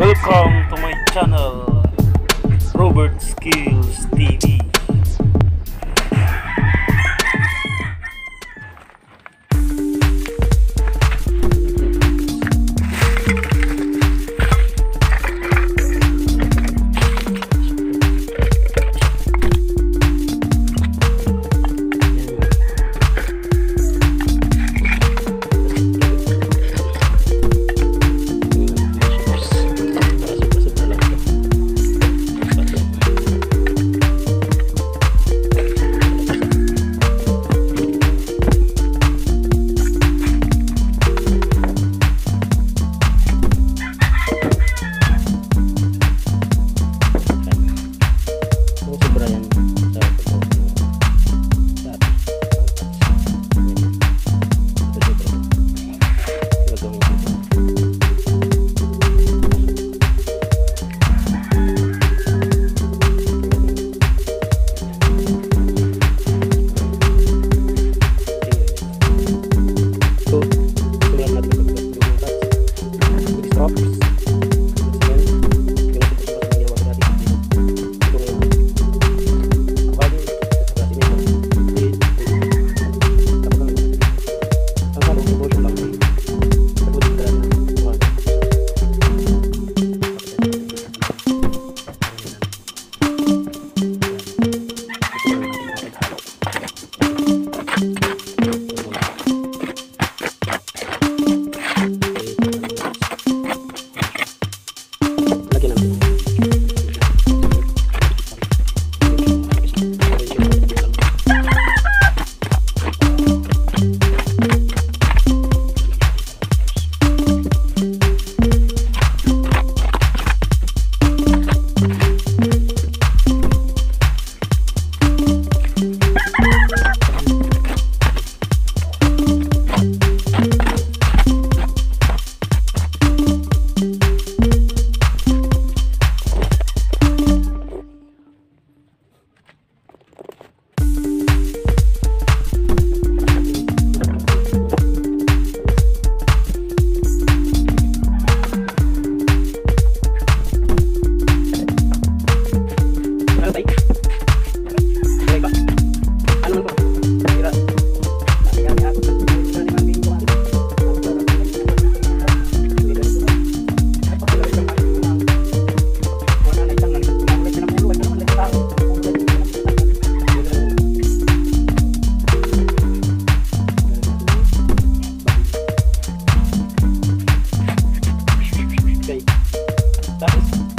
Welcome to my channel, Robert Skills TV. Bye.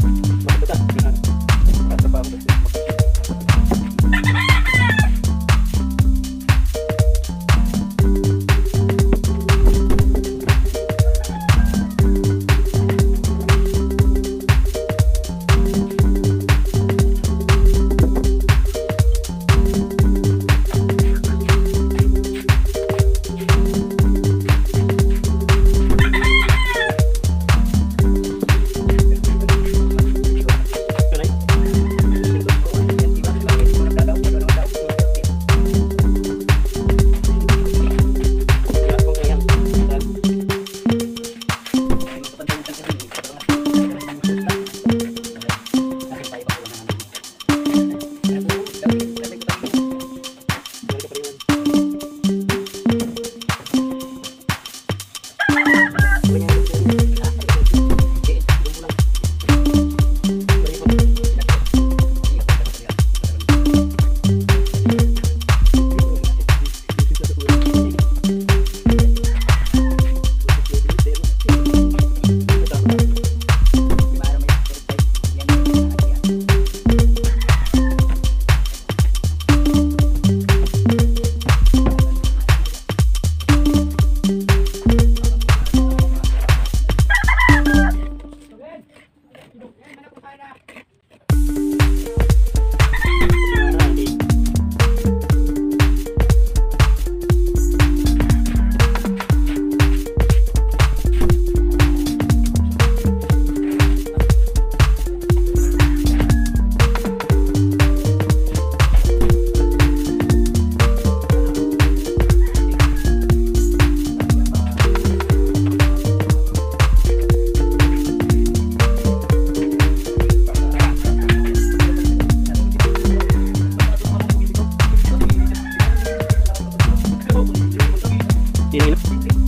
Sino yun?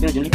Sino yun?